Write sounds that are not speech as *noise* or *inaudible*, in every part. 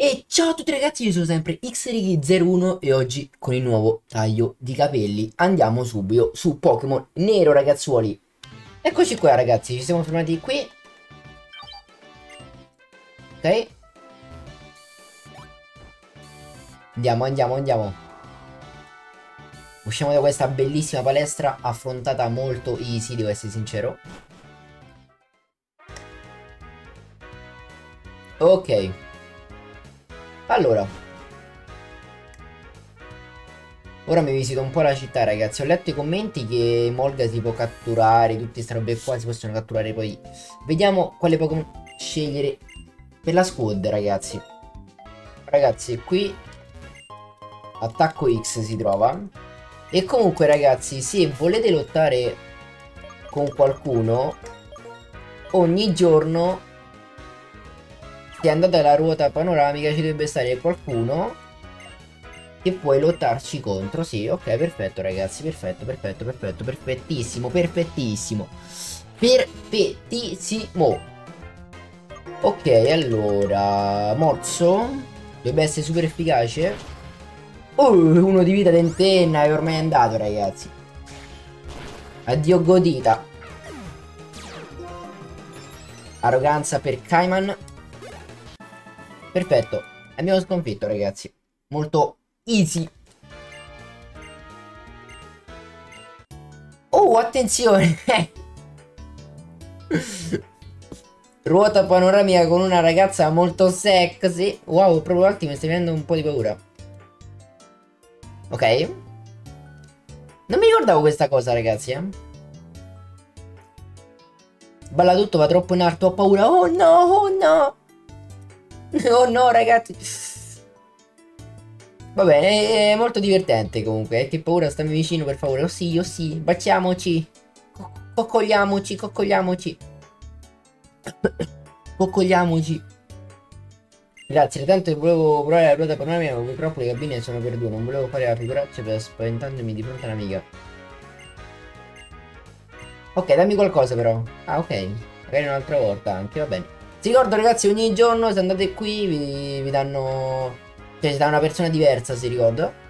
E ciao a tutti ragazzi, io sono sempre XRighi01 e oggi con il nuovo taglio di capelli andiamo subito su Pokémon Nero ragazzuoli. Eccoci qua ragazzi, ci siamo fermati qui. Ok. Andiamo, andiamo, andiamo. Usciamo da questa bellissima palestra affrontata molto easy, devo essere sincero. Ok. Allora. Ora mi visito un po' la città, ragazzi. Ho letto i commenti che Molga si può catturare, tutte queste qua si possono catturare poi. Vediamo quale Pokémon scegliere per la squad, ragazzi. Ragazzi, qui attacco X si trova. E comunque, ragazzi, se volete lottare con qualcuno, ogni giorno se andate alla ruota panoramica ci dovrebbe stare qualcuno che puoi lottarci contro. Sì, ok, perfetto ragazzi, perfetto, perfetto, perfetto, perfettissimo, perfettissimo. Perfettissimo. Ok, allora, morso. Dovrebbe essere super efficace. Oh, uno di vita tentenna è ormai andato ragazzi. Addio godita. Arroganza per Kaiman. Perfetto. Abbiamo sconfitto, ragazzi. Molto easy. Oh, attenzione! *laughs* Ruota panoramica con una ragazza molto sexy. Wow, proprio alti mi stai venendo un po' di paura. Ok. Non mi ricordavo questa cosa, ragazzi, eh. Balla tutto, va troppo in alto, ho paura. Oh no, oh no. *laughs* Oh no, ragazzi. Va bene, è molto divertente comunque. Eh, che paura, stammi vicino per favore. Oh sì, oh sì, baciamoci. Coccogliamoci, coccogliamoci. coccogliamoci. *coughs* Grazie, tanto volevo provare la ruota panoramica, ma purtroppo le cabine sono per due. Non volevo fare la figuraccia per spaventandomi di fronte all'amica. Ok, dammi qualcosa però. Ah, ok. Magari un'altra volta anche, va bene. Ti ricordo ragazzi ogni giorno se andate qui vi, vi danno... Cioè si dà una persona diversa si ricordo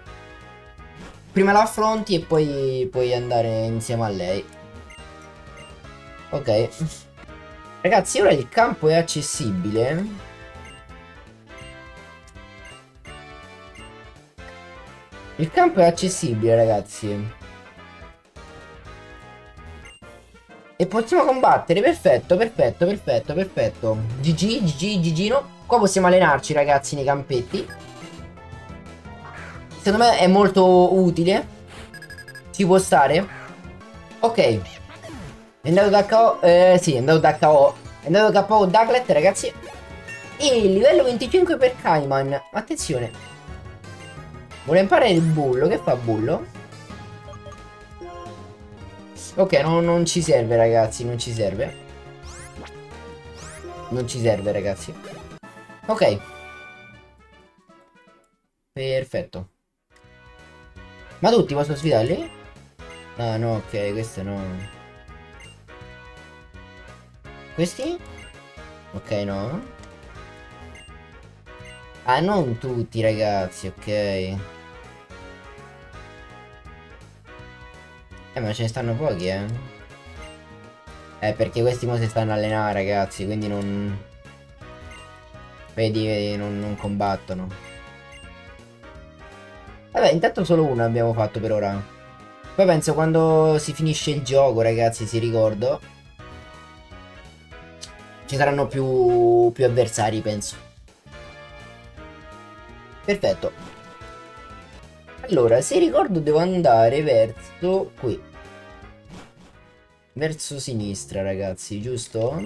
Prima la affronti e poi puoi andare insieme a lei. Ok. Ragazzi ora il campo è accessibile. Il campo è accessibile ragazzi E possiamo combattere, perfetto, perfetto, perfetto, perfetto. GG, GG, GG, no Qua possiamo allenarci ragazzi nei campetti. Secondo me è molto utile. Ci può stare. Ok. È andato da KO, eh sì, è andato da KO È andato da KO Douglet ragazzi. E livello 25 per Kaiman Attenzione. Vuole imparare il bullo, che fa bullo? Ok, no, non ci serve ragazzi, non ci serve. Non ci serve ragazzi. Ok. Perfetto. Ma tutti posso sfidarli? Ah no, ok, questo no. Questi? Ok, no. Ah, non tutti ragazzi, ok. Eh ma ce ne stanno pochi eh. Eh perché questi mo si stanno a allenare ragazzi Quindi non Vedi, vedi non, non combattono. Vabbè intanto solo uno abbiamo fatto per ora. Poi penso quando si finisce il gioco ragazzi si ricordo Ci saranno più, più avversari penso. Perfetto. Allora, se ricordo devo andare verso qui Verso sinistra, ragazzi, giusto?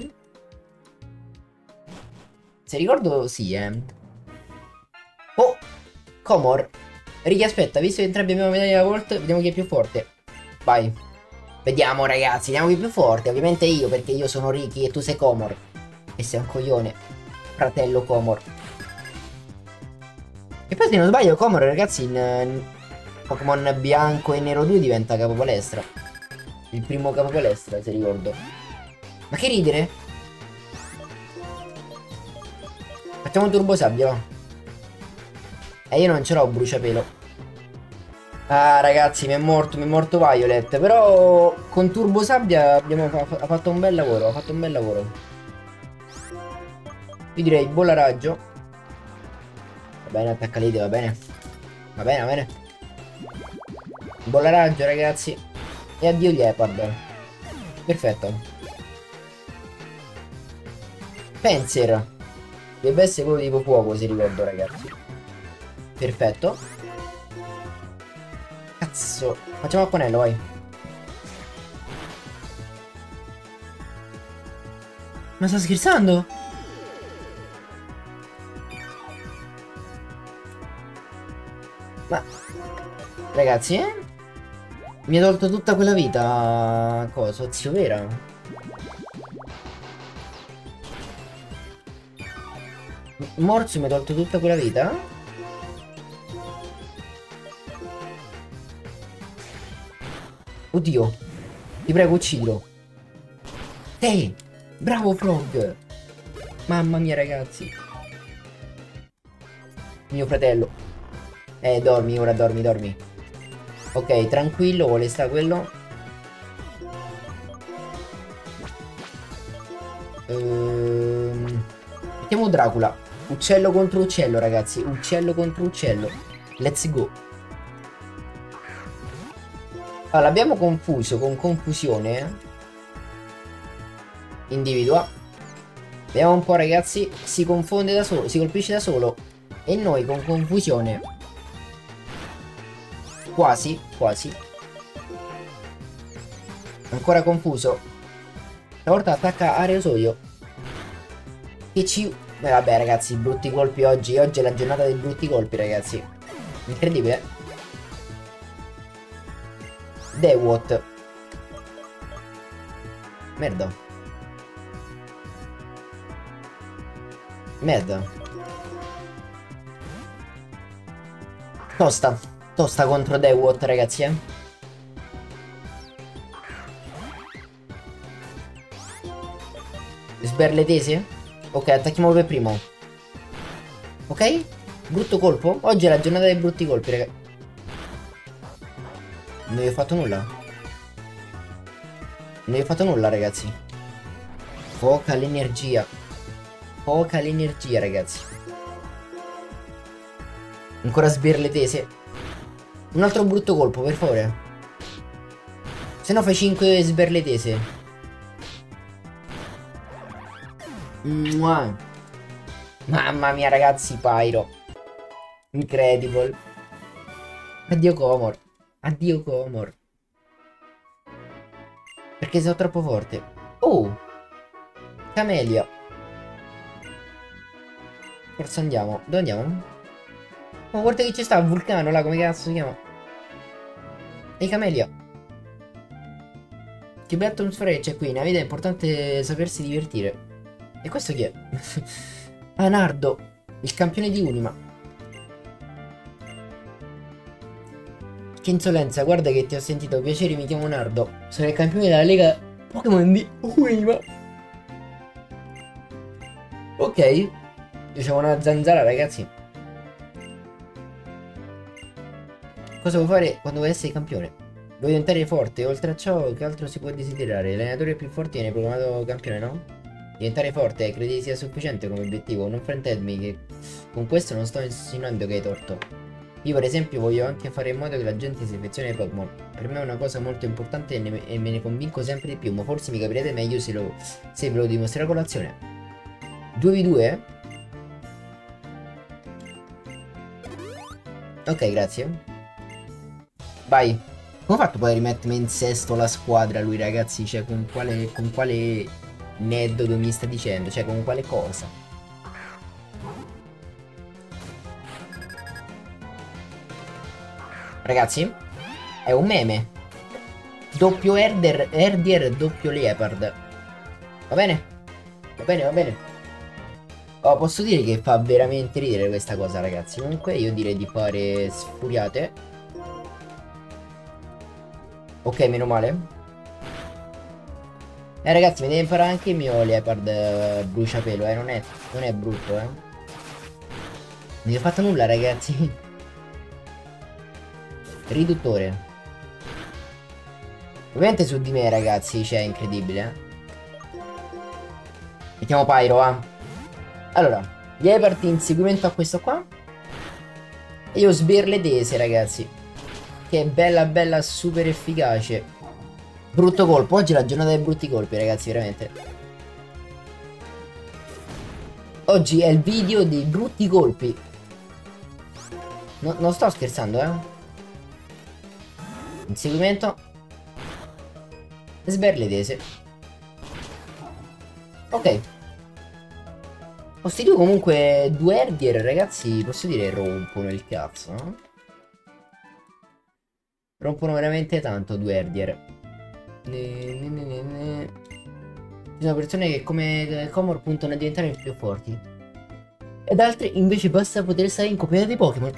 Se ricordo, sì, eh. Oh! Comor. Ricky, aspetta, visto che entrambi abbiamo medaglia a Volt, vediamo chi è più forte. Vai. Vediamo, ragazzi, vediamo chi è più forte. Ovviamente io, perché io sono Ricky e tu sei Comor. E sei un coglione. Fratello Comor. E poi se non sbaglio, Comor, ragazzi, in Pokémon bianco e nero 2 diventa capo palestra. Il primo capo palestra, se ricordo. Ma che ridere? Facciamo turbo sabbia, va. E io non ce l'ho bruciapelo. Ah ragazzi mi è morto, mi è morto Violet. Però con Turbo Sabbia abbiamo fa ha fatto un bel lavoro, ha fatto un bel lavoro. Io direi bolla raggio. Va bene, attacca lite, va bene. Va bene, va bene. Bolla raggio ragazzi. E addio Leopard. Perfetto. Panzer. Deve essere quello tipo fuoco, se ricordo, ragazzi. Perfetto. Cazzo. Facciamo a pannello, vai. Ma sta scherzando? Ma... Ragazzi, eh? Mi ha tolto tutta quella vita... Cosa? Zio Vera? Morzio mi ha tolto tutta quella vita? Oddio. Ti prego, uccidilo. Ehi! Bravo Frog! Mamma mia, ragazzi. Mio fratello. Eh, dormi, ora dormi, dormi. Ok, tranquillo, vuole sta quello. Ehm... Mettiamo Dracula. Uccello contro uccello, ragazzi. Uccello contro uccello. Let's go. Allora, l'abbiamo confuso con confusione. Individua. Vediamo un po', ragazzi. Si confonde da solo, si colpisce da solo. E noi con confusione. Quasi, quasi. Ancora confuso. Stavolta attacca aerosoio. Che ci Beh vabbè ragazzi, brutti colpi oggi. Oggi è la giornata dei brutti colpi ragazzi. Incredibile. Dewot. Merda. Merda. Tosta. Tosta contro Dewot ragazzi eh. Sberletese? Ok, attacchiamo per primo. Ok? Brutto colpo? Oggi è la giornata dei brutti colpi, raga. Non vi ho fatto nulla. Non vi ho fatto nulla, ragazzi. Poca l'energia. Poca l'energia, ragazzi. Ancora sbirletese. Un altro brutto colpo, per favore. Se no fai 5 sberletese. Mua. Mamma mia ragazzi, Pyro. Incredible. Addio Comor. Addio Comor. Perché sono troppo forte. Oh. Camelia. Forse andiamo. Dove andiamo? Oh, guarda che c'è sta, un vulcano là, come cazzo si chiama? Ehi Camelia. Che bella atmosfera c'è qui, nella vita è importante sapersi divertire. E questo chi è? *laughs* ah, Nardo, il campione di Unima. Che insolenza, guarda che ti ho sentito, piacere, mi chiamo Nardo. Sono il campione della Lega Pokémon di Unima. Ok, diciamo una zanzara ragazzi. Cosa vuoi fare quando vuoi essere campione? Vuoi diventare forte, oltre a ciò che altro si può desiderare? L'allenatore più forte viene proclamato campione, no? Diventare forte credi sia sufficiente come obiettivo? Non fraintendermi che con questo non sto insinuando che hai torto. Io per esempio voglio anche fare in modo che la gente si affezioni ai Pokémon. Per me è una cosa molto importante e, ne e, me ne convinco sempre di più, ma forse mi capirete meglio se, lo, se ve lo dimostrerò con l'azione. 2v2? Ok, grazie. Vai. Come ho fatto poi a rimettermi in sesto la squadra lui ragazzi? Cioè con quale, con quale aneddoto mi sta dicendo? Cioè con quale cosa? Ragazzi, è un meme. Doppio Herder, Herdier, doppio Leopard. Va bene? Va bene, va bene. Oh, posso dire che fa veramente ridere questa cosa, ragazzi. Comunque io direi di fare sfuriate. Ok, meno male. Eh ragazzi mi deve imparare anche il mio leopard uh, bruciapelo eh non è, non è brutto eh Non gli ho fatto nulla, ragazzi. *laughs* Riduttore. Ovviamente su di me, ragazzi, cioè, incredibile, eh. Mettiamo Pyro, eh. Allora, gli parti inseguimento a questo qua. E io sberledese, ragazzi. Che è bella, bella, super efficace. Brutto colpo. Oggi è la giornata dei brutti colpi, ragazzi, veramente. Oggi è il video dei brutti colpi. No, non sto scherzando, eh. Inseguimento. Sberledese. Ok. Questi due comunque, due Erdier, ragazzi, posso dire rompono il cazzo, no? Rompono veramente tanto due Erdier. Ne, ne, ne, ne, Ci sono persone che come Comor puntano a diventare più forti. Ed altre invece basta poter stare in compagnia dei Pokémon.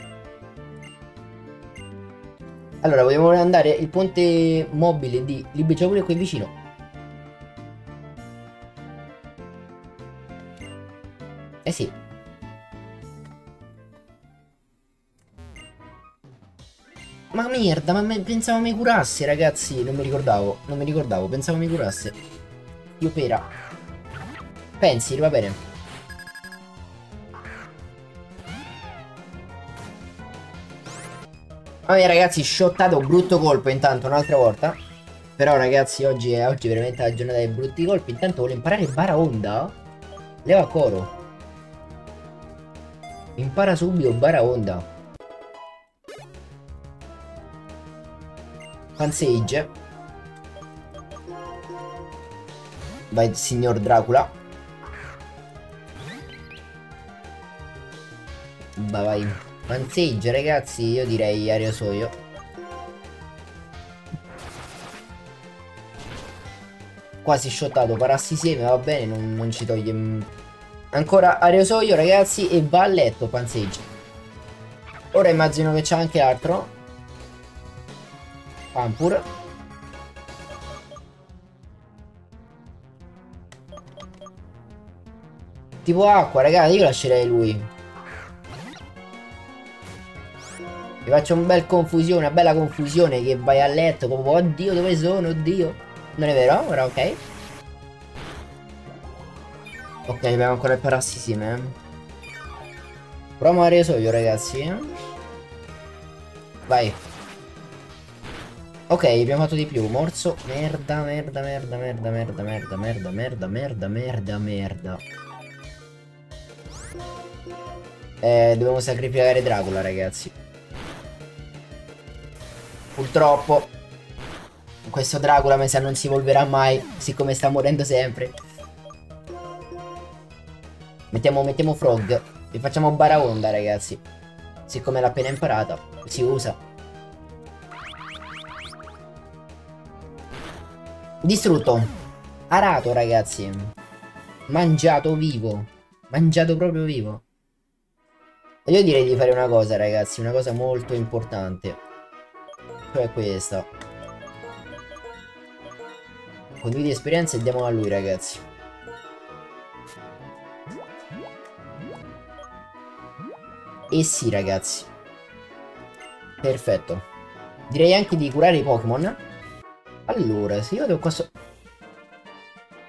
Allora, vogliamo andare il ponte mobile di Libeciapure qui vicino. Eh sì. Merda, ma me, pensavo mi curasse, ragazzi. Non mi ricordavo, non mi ricordavo, pensavo mi curasse. Io pera. Pensi, va bene. Vabbè ragazzi, shottato brutto colpo intanto un'altra volta. Però ragazzi, oggi è oggi veramente la giornata dei brutti colpi. Intanto vuole imparare Baraonda. Leva Coro. Impara subito Baraonda. Pansage. Vai, signor Dracula. Vai, vai. Pansage, ragazzi, io direi aerosoio. Quasi shottato, parassi seme, va bene, non, non ci toglie... Ancora aerosoio, ragazzi, e va a letto, Pansage. Ora immagino che c'è anche altro. Pampur. Tipo acqua, ragazzi, io lascerei lui. Vi faccio un bel confusione, una bella confusione che vai a letto come oddio dove sono, oddio. Non è vero? Ora ok. Ok, abbiamo ancora il parassisime. Proviamo a reso io ragazzi. Vai. Ok, abbiamo fatto di più. Morso. Merda, merda, merda, merda, merda, merda, merda, merda, merda, merda, merda. Eh, dobbiamo sacrificare Dracula, ragazzi. Purtroppo. Questo Dracula mi sa non si evolverà mai, siccome sta morendo sempre. Mettiamo, mettiamo Frog. E facciamo Baraonda, ragazzi. Siccome l'ha appena imparata, si usa. Distrutto. Arato, ragazzi. Mangiato vivo. Mangiato proprio vivo. Io direi di fare una cosa, ragazzi. Una cosa molto importante. Cioè questa. Condividi esperienze e diamola a lui, ragazzi. E sì, ragazzi. Perfetto. Direi anche di curare i Pokémon. Allora, se io vado qua so...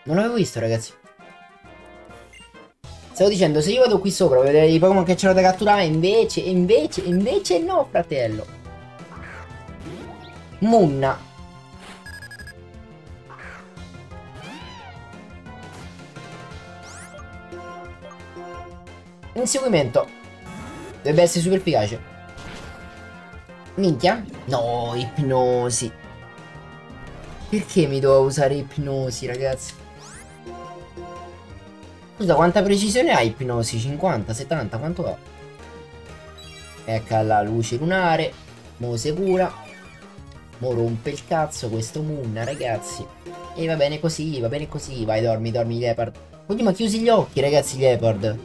Non l'avevo visto, ragazzi. Stavo dicendo, se io vado qui sopra, vedere i Pokémon che c'erano da catturare, invece, invece, invece no, fratello. Munna. Inseguimento. Dovrebbe essere super efficace. Minchia? No, ipnosi. Perché mi devo usare ipnosi, ragazzi? Scusa, quanta precisione ha ipnosi? 50, 70, quanto ha? Ecco la luce lunare. Mo cura. Mo rompe il cazzo questo Moon, ragazzi. E va bene così, va bene così. Vai, dormi, dormi, Leopard. Oddio, ma chiusi gli occhi, ragazzi, Leopard.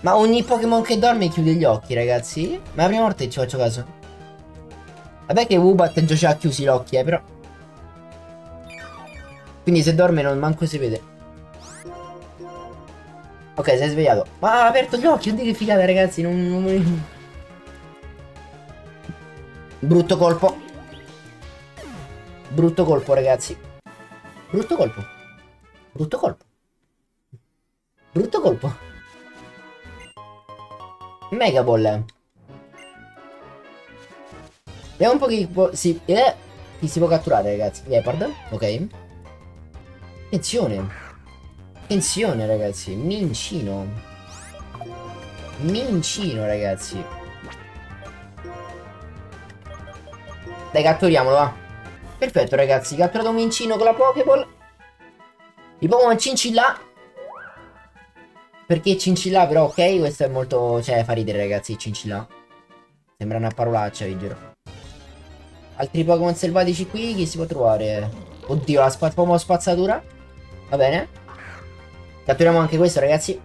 Ma ogni Pokémon che dorme chiude gli occhi, ragazzi. Ma la prima volta che ci faccio caso. Vabbè che Wubat già ci ha chiusi gli occhi, eh, però. Quindi se dorme non manco si vede. Ok, sei svegliato. Ma ha aperto gli occhi, oddio che figata ragazzi, non... Brutto colpo. Brutto colpo ragazzi. Brutto colpo. Brutto colpo. Brutto colpo. Mega Ball. Vediamo un po' chi. Si, eh, chi si può catturare ragazzi. Leopard, ok. Attenzione. Attenzione ragazzi. Mincino. Mincino ragazzi. Dai catturiamolo va. Perfetto ragazzi. Catturato un mincino con la Pokéball. Il Pokémon Cincilla. Perché Cincilla però ok. Questo è molto... Cioè fa ridere ragazzi Cincilla. Sembra una parolaccia vi giuro. Altri Pokémon selvatici qui, chi si può trovare? Oddio, la spazzatura. Va bene. Catturiamo anche questo, ragazzi.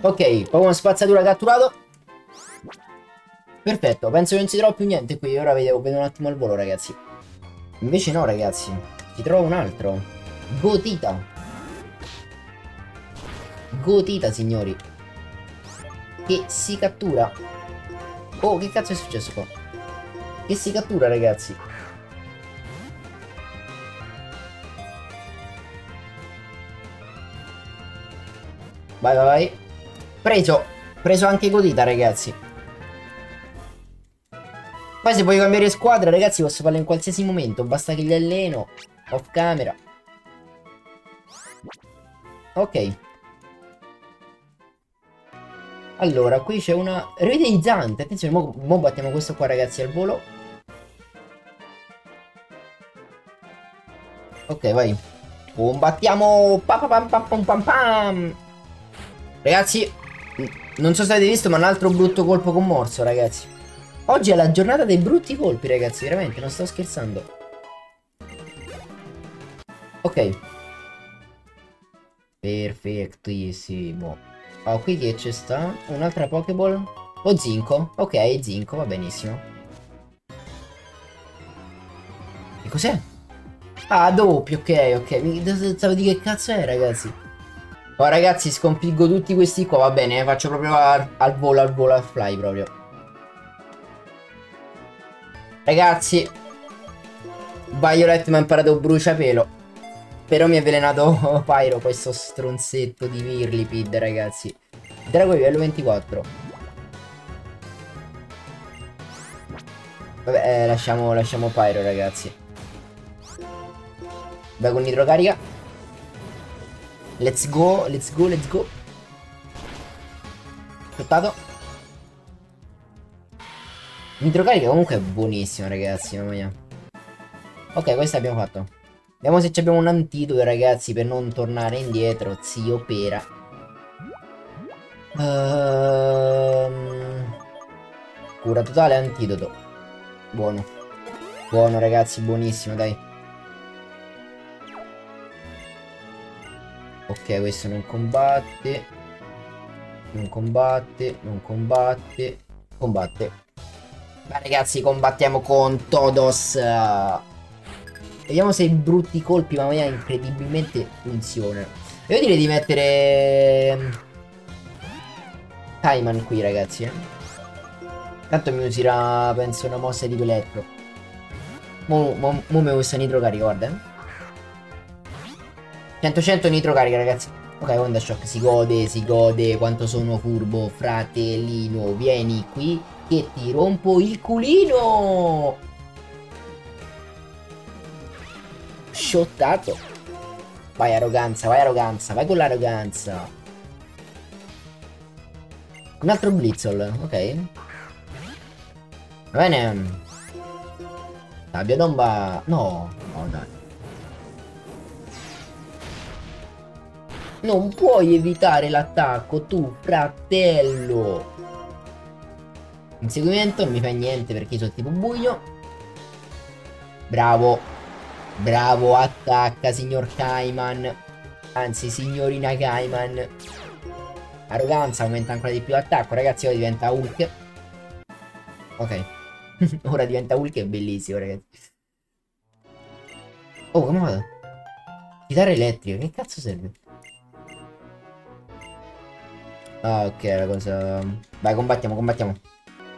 Ok, Pokémon spazzatura catturato. Perfetto, penso che non si trova più niente qui. Ora vedo, vedo un attimo al volo, ragazzi. Invece no, ragazzi. Si trova un altro. Gotita. Gotita, signori. Che si cattura. Oh, che cazzo è successo qua? Che si cattura ragazzi Vai vai vai Preso Preso anche Godita ragazzi Poi se voglio cambiare squadra ragazzi posso farlo in qualsiasi momento Basta che li alleno Off camera Ok allora, qui c'è una revitalizzante. Attenzione, mo, mo battiamo questo qua, ragazzi, al volo. Ok, vai. Combattiamo. Pam pam pam pam pam pam. Ragazzi, non so se avete visto, ma un altro brutto colpo con morso, ragazzi. Oggi è la giornata dei brutti colpi, ragazzi. Veramente, non sto scherzando. Ok. Perfettissimo. Oh, qui che c'è sta? Un'altra Pokéball? O Zinco? Ok, Zinco, va benissimo. Che cos'è? Ah, doppio, ok, ok. Mi stavo di che cazzo è, ragazzi. Oh, ragazzi, sconfiggo tutti questi qua, va bene, eh, faccio proprio al, al volo, al volo, al fly proprio. Ragazzi, Violet mi ha imparato bruciapelo. Però mi ha avvelenato *laughs* Pyro, questo stronzetto di Mirlipid, ragazzi. Drago livello 24. Vabbè, eh, lasciamo, lasciamo Pyro, ragazzi. Vai con idrocarica. Let's go, let's go, let's go. Aspettato. L'idrocarica comunque è buonissima, ragazzi, mamma mia. Ok, questo abbiamo fatto. Vediamo se abbiamo un antidoto, ragazzi, per non tornare indietro. Zio Pera. Um... Cura totale antidoto. Buono. Buono, ragazzi, buonissimo, dai. Ok, questo non combatte. Non combatte, non combatte. Combatte. Ma ragazzi, combattiamo con Todos. Vediamo se i brutti colpi, mamma mia, incredibilmente funzionano. Devo dire di mettere... Kaiman mm, qui, ragazzi, eh. Tanto mi userà, penso, una mossa di elettro. Mo, mo, mo mi usa carica, guarda, eh. 100-100 nitro carica, ragazzi. Ok, Onda Shock, si gode, si gode. Quanto sono furbo, fratellino. Vieni qui che ti rompo il culino. Shottato. Vai arroganza, vai arroganza, vai con l'arroganza. Un altro Blitzol, ok. Va bene. Sabbia tomba. No, no dai. Non puoi evitare l'attacco, tu, fratello. Inseguimento, non mi fa niente perché sono tipo buio. Bravo. Bravo, attacca, signor Kaiman. Anzi, signorina Kaiman. Arroganza aumenta ancora di più l'attacco. Ragazzi, ora diventa Hulk. Ok. *laughs* ora diventa Hulk, è bellissimo, ragazzi. Oh, come vado? Chitarra elettrica, che cazzo serve? Ah, ok, la cosa... Vai, combattiamo, combattiamo.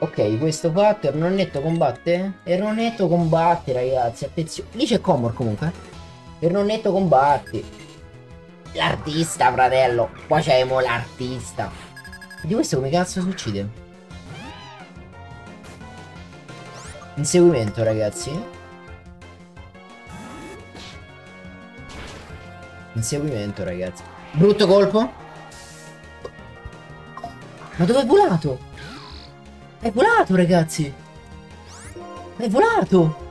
Ok, questo fatto, Ernonnetto combatte? Ernonnetto combatte, ragazzi, attenzione. Lì c'è Comor comunque. Ernonnetto combatti. L'artista, fratello. Qua c'è l'artista. Di questo come cazzo succede? Inseguimento, ragazzi. Inseguimento, ragazzi. Brutto colpo. Ma dove è volato? È volato, ragazzi! È volato!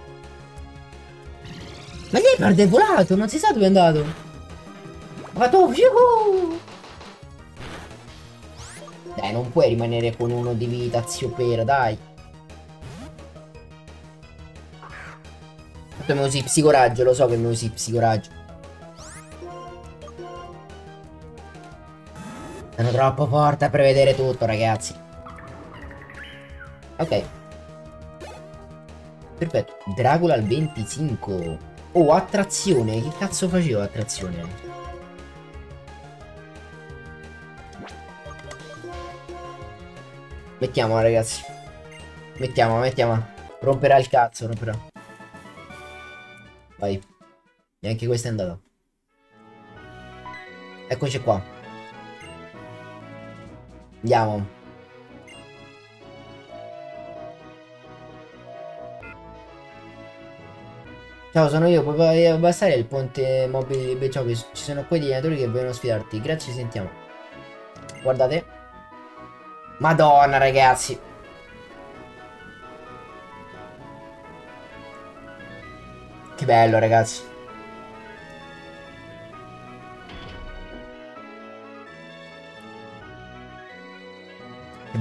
Ma Leopard è volato, non si sa dove è andato! Vado, fiuhu! Dai, non puoi rimanere con uno di vita, zio Pera, dai! Fatto mi usi psicoraggio, lo so che mi usi psicoraggio. Sono troppo forte a prevedere tutto, ragazzi. Ok. Perfetto. Dracula al 25. Oh, attrazione. Che cazzo facevo attrazione? Mettiamola, ragazzi. Mettiamola, mettiamola. Romperà il cazzo, romperà. Vai. Neanche questa è andata. Eccoci qua. Andiamo. Ciao, sono io, puoi abbassare il ponte mobile di Becciocchi? Ci sono quei allenatori che vogliono sfidarti. Grazie, sentiamo. Guardate. Madonna, ragazzi. Che bello, ragazzi.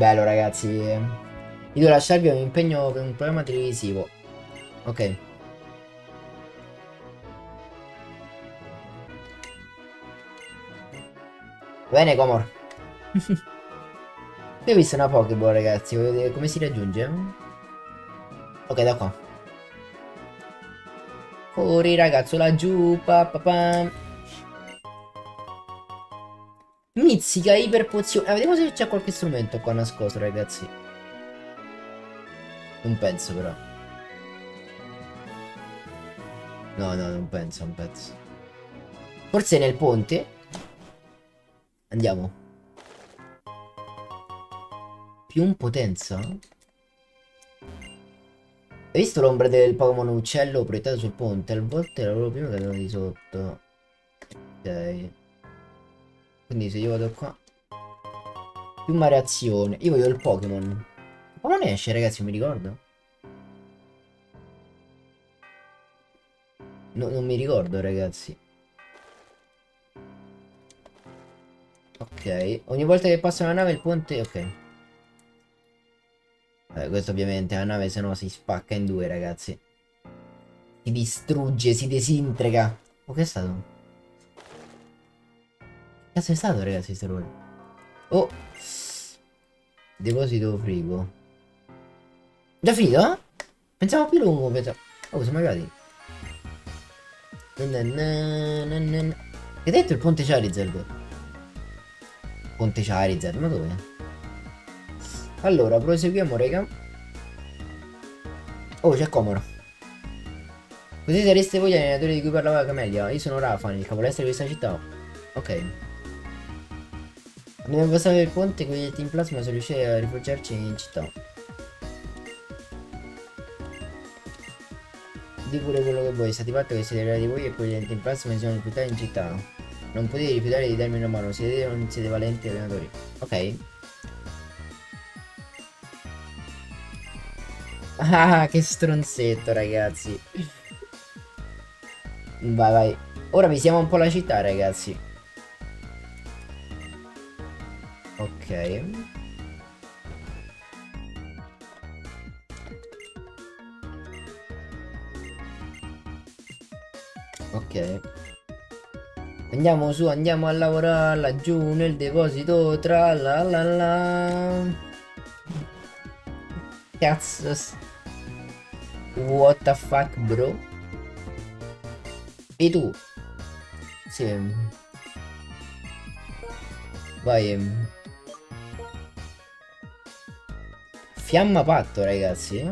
Bello ragazzi. Io devo lasciarvi un impegno per un programma televisivo. Ok. Bene Comor. *laughs* Io ho visto una Pokéball ragazzi, voglio vedere come si raggiunge. Ok, da qua. Corri ragazzo laggiù, pa, pa, pa. Mizzica iperpozione. Ah, vediamo se c'è qualche strumento qua nascosto, ragazzi. Non penso, però. No, no, non penso, non penso. Forse nel ponte. Andiamo. Più un potenza? Hai visto l'ombra del Pokémon uccello proiettato sul ponte? A volte era proprio prima che di sotto. Ok. Quindi se io vado qua... Più variazione. Io voglio il Pokémon. Pokémon esce, ragazzi, mi ricordo? No, non mi ricordo, ragazzi. Ok. Ogni volta che passa una nave il ponte... Ok. Eh, questo ovviamente è una nave, se no si spacca in due, ragazzi. Si distrugge, si disintegra. Oh, che è stato? Cazzo è stato ragazzi questo errore? Oh Deposito frigo Già finito? Pensavo più lungo pensavo... Oh siamo arrivati Che detto il ponte Charizard? Ponte Charizard, ma dove? Allora, proseguiamo, raga. Oh, c'è Comoro. Così sareste voi gli allenatori di cui parlava Camelia. Io sono Rafan, il capolestre di questa città. Ok. Abbiamo passato il ponte con gli in plasma sono riusciti a rifugiarci in città. Di pure quello che vuoi, sta fatto che siete arrivati voi e quegli in plasma si sono rifiutati in città. Non potete rifiutare di darmi una mano, siete non siete valenti allenatori. Ok. Ah, che stronzetto, ragazzi. Vai, vai. Ora visiamo un po' la città, ragazzi. Ok. Ok. Andiamo su, andiamo a lavorare laggiù nel deposito tra la la la. Cazzo. What the fuck, bro? E tu? Sì. Vai. Fiamma patto, ragazzi.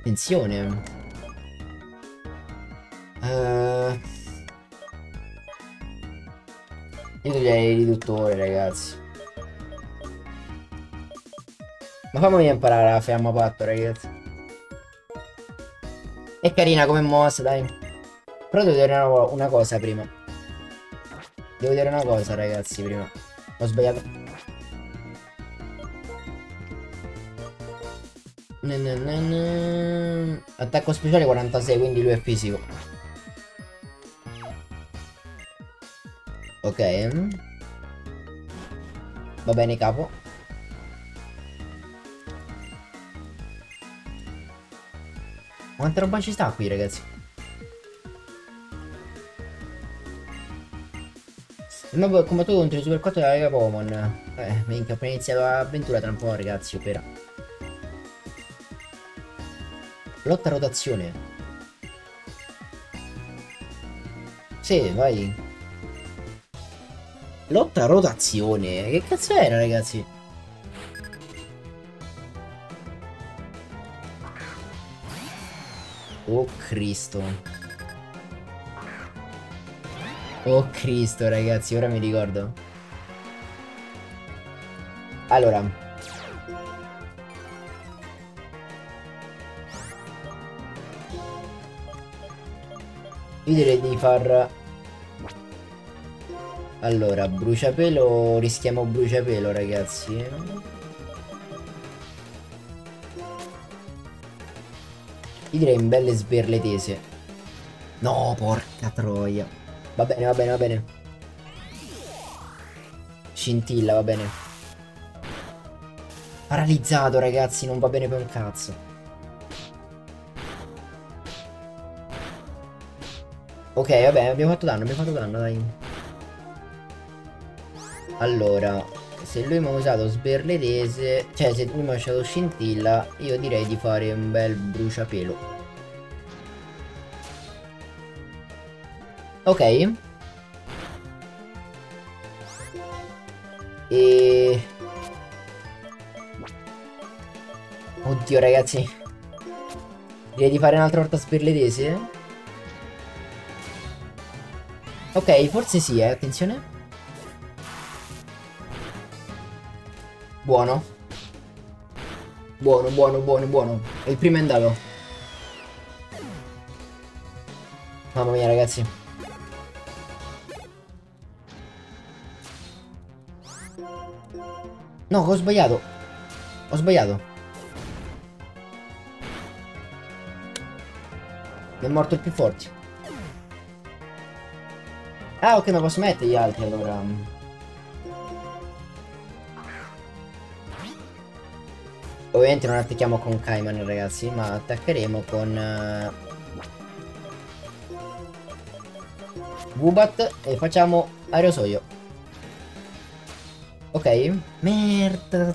Attenzione. Uh... Io toglierei il riduttore, ragazzi. Ma fammi imparare la fiamma patto, ragazzi. È carina come mossa, dai. Però devo vedere una, cosa prima. Devo vedere una cosa, ragazzi, prima. Ho sbagliato. Attacco speciale 46, quindi lui è fisico. Ok. Va bene, capo. Quanta roba ci sta qui, ragazzi? Il mob combattuto contro i Super 4 della Lega Pokémon. Eh, minchia, ho iniziato l'avventura tra un po', ragazzi, opera. Lotta rotazione. Sì, vai. Lotta rotazione. Che cazzo era, ragazzi? Oh Cristo. Oh Cristo, ragazzi, ora mi ricordo. Allora, Io direi di far... Allora, bruciapelo, rischiamo bruciapelo ragazzi. Io direi in belle sberle tese. No, porca troia. Va bene, va bene, va bene. Scintilla, va bene. Paralizzato ragazzi, non va bene per un cazzo. Ok, vabbè, abbiamo fatto danno, abbiamo fatto danno, dai. Allora, se lui mi ha usato sberletese, cioè se lui mi ha usato scintilla, io direi di fare un bel bruciapelo. Ok. E... Oddio ragazzi. Direi di fare un'altra volta sberletese. Ok, forse sì, eh, attenzione. Buono. Buono, buono, buono, buono. il primo è andato. Mamma mia, ragazzi. No, ho sbagliato. Ho sbagliato. Mi è morto il più forte. Ah, ok, ma posso mettere gli altri allora. Ovviamente non attacchiamo con Kaiman, ragazzi, ma attaccheremo con... Uh... Wubat e facciamo aerosoio. Ok. Merda.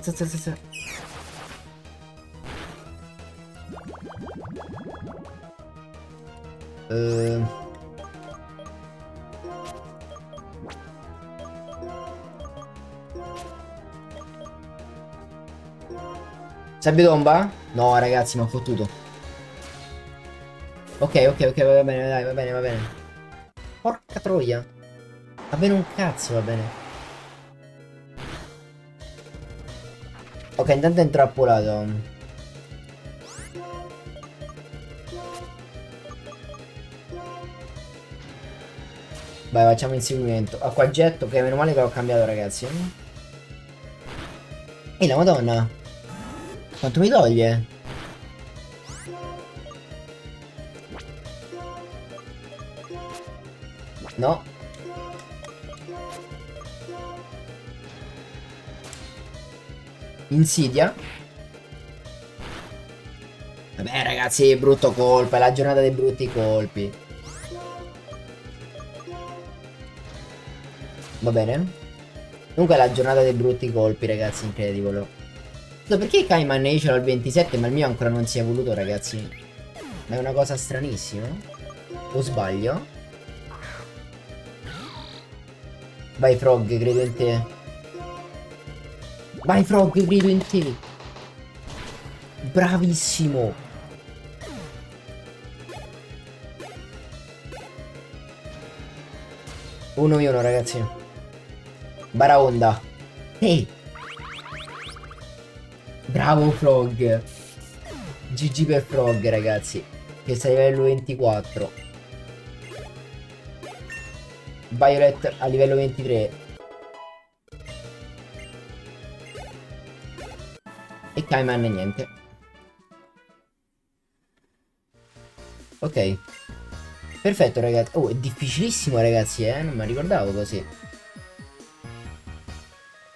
Uh... Sabbia tomba? No, ragazzi, mi ho fottuto. Ok, ok, ok, va bene, dai, va bene, va bene. Porca troia. Va bene un cazzo, va bene. Ok, intanto è intrappolato. Vai, facciamo inseguimento. Acquagetto, ok, meno male che l'ho cambiato, ragazzi. E la madonna. Quanto mi toglie? No. Insidia. Vabbè ragazzi, brutto colpo, è la giornata dei brutti colpi. Va bene. Comunque è la giornata dei brutti colpi, ragazzi, incredibile. No, perché Kaiman Nature al 27 ma il mio ancora non si è evoluto, ragazzi? Ma è una cosa stranissima. O sbaglio? Vai Frog, credo in te. Vai Frog, credo in te. bravissimo. Uno e uno, ragazzi. Baraonda. Ehi. Bravo Frog. GG per Frog, ragazzi. Che sta a livello 24. Violet a livello 23. E Kaiman niente. Ok. Perfetto ragazzi. Oh, è difficilissimo ragazzi, eh. Non mi ricordavo così.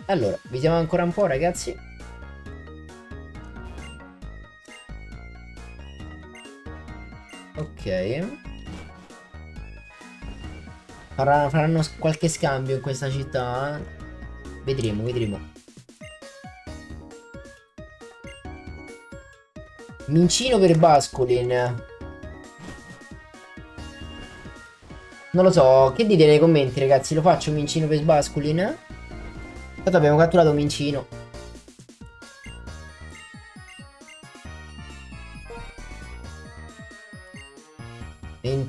Allora, vediamo ancora un po' ragazzi. Faranno, qualche scambio in questa città. Vedremo, vedremo. Mincino per Basculin. Non lo so, che dite nei commenti ragazzi? Lo faccio mincino per Basculin? Tanto abbiamo catturato mincino.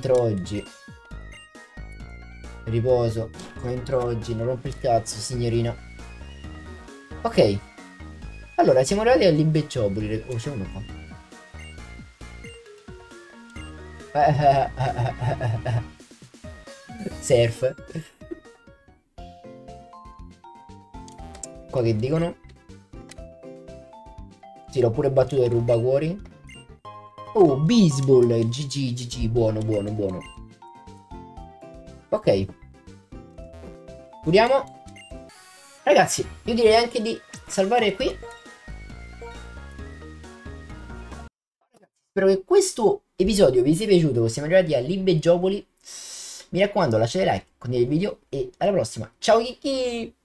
Entro oggi. Riposo. Entro oggi. Non rompo il cazzo, signorina. Ok. Allora, siamo arrivati all'imbeccioboli. Oh, c'è uno qua. *laughs* Surf. Qua che dicono? Sì, l'ho pure battuto il rubacuori. Oh, baseball. GG, GG. Buono, buono, buono. Ok. Curiamo. Ragazzi, io direi anche di salvare qui. Spero che questo episodio vi sia piaciuto. Siamo arrivati a Libbe Giopoli. Mi raccomando, lasciate like, condividete il video e alla prossima. Ciao Kiki!